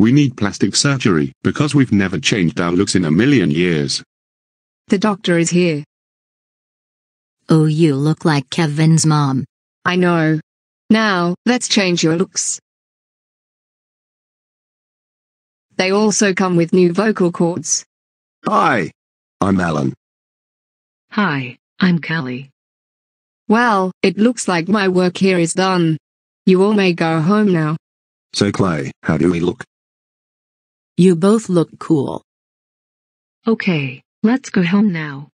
We need plastic surgery because we've never changed our looks in a million years. The doctor is here. Oh, you look like Kevin's mom. I know. Now, let's change your looks. They also come with new vocal cords. Hi, I'm Alan. Hi, I'm Kelly. Well, it looks like my work here is done. You all may go home now. So Clay, how do we look? You both look cool. Okay, let's go home now.